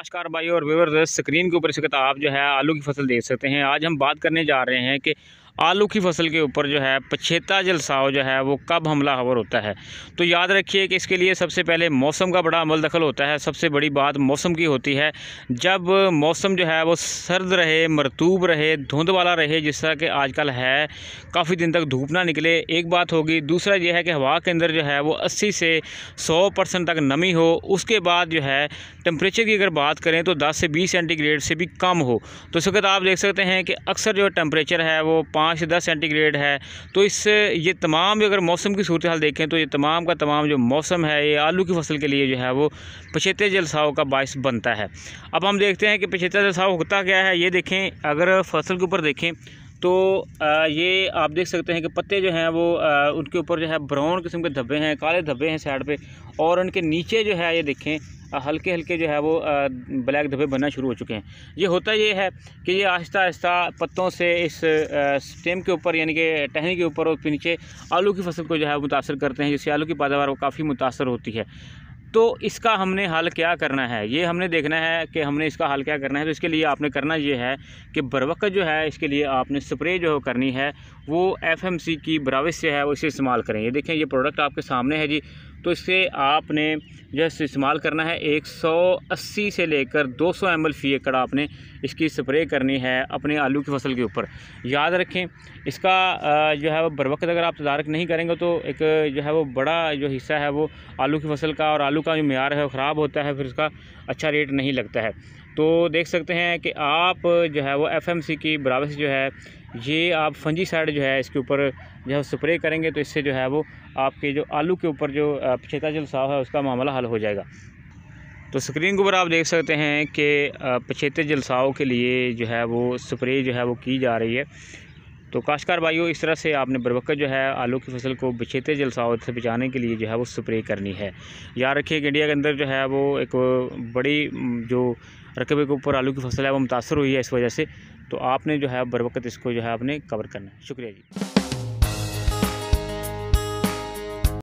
काशकार भाई और viewer screen के ऊपर इस आप जो है आलू की फ़सल देख सकते हैं। आज हम बात करने जा रहे हैं कि आलू की फ़सल के ऊपर जो है, पछेता जलसाव जो है, वो कब हमला हवर होता है? तो याद रखिए कि इसके लिए सबसे पहले मौसम का बड़ा अमल दखल होता है। सबसे बड़ी बात मौसम की होती है। जब मौसम जो है, वो सर्द रहे, मरतूब रहे धुंध वाला रहे, जिस तरह के आजकल है, काफ़ी दिन तक धूप ना निकले, एक बात होगी। दूसरा यह है कि हवा के अंदर जो है, वो अस्सी से सौ परसेंट तक नमी हो। उसके बाद जो है टेम्परेचर की अगर बात करें तो दस से बीस सेंटीग्रेड से भी कम हो। तो इस वक्त आप देख सकते हैं कि अक्सर जो टेम्परेचर है, वो पाँच पाँच से दस सेंटीग्रेड है। तो इससे ये तमाम अगर मौसम की सूरत हाल देखें तो ये तमाम का तमाम जो मौसम है, ये आलू की फ़सल के लिए जो है वो पछेते जलसाव का बायस बनता है। अब हम देखते हैं कि पछेता जलसाव होता क्या है। ये देखें, अगर फ़सल के ऊपर देखें तो ये आप देख सकते हैं कि पत्ते जो हैं वो उनके ऊपर जो है ब्राउन किस्म के धब्बे हैं, काले धब्बे हैं साइड पे और उनके नीचे जो है, ये देखें हल्के हल्के जो है वो ब्लैक धब्बे बनना शुरू हो चुके हैं। ये होता ये है कि ये आहिस्ता आहिस्ता पत्तों से इस स्टेम के ऊपर यानी कि टहनी के ऊपर और नीचे आलू की फ़सल को जो है मुतासर करते हैं, जिससे आलू की पैदावार काफ़ी मुतासर होती है। तो इसका हमने हल क्या करना है? ये हमने देखना है कि हमने इसका हल क्या करना है। तो इसके लिए आपने करना ये है कि बर वक्त जो है, इसके लिए आपने स्प्रे जो करनी है, वो एफएमसी की बराविश से है, वो इसे इस्तेमाल करें। ये देखें, ये प्रोडक्ट आपके सामने है जी। तो इससे आपने जो है इस्तेमाल करना है। 180 से लेकर 200 सौ एम फ़ी एकड़ आपने इसकी स्प्रे करनी है अपने आलू की फ़सल के ऊपर। याद रखें, इसका जो है वो बर वक्त अगर आप तदारक नहीं करेंगे तो एक, जो है वो बड़ा जो हिस्सा है वो आलू की फ़सल का और आलू का जो मैार है वो ख़राब होता है, फिर उसका अच्छा रेट नहीं लगता है। तो देख सकते हैं कि आप जो है वो एफएमसी की बराबर से जो है, ये आप फंजी साइड जो है इसके ऊपर जो है स्प्रे करेंगे तो इससे जो है वो आपके जो आलू के ऊपर जो पछेता जलसाव है उसका मामला हल हो जाएगा। तो स्क्रीन के ऊपर आप देख सकते हैं कि पछेते जलसाव के लिए जो है वो स्प्रे जो है वो की जा रही है। तो काश्तकार भाइयों, इस तरह से आपने बरवक्त जो है आलू की फ़सल को बछेते जलसाव से बचाने के लिए जो है वो स्प्रे करनी है। याद रखिए कि इंडिया के अंदर जो है वो एक बड़ी, जो रकबे के ऊपर आलू की फ़सल है वो मुतासर हुई है इस वजह से। तो आपने जो है बर वक्त इसको जो है, आपने कवर करना है। शुक्रिया जी।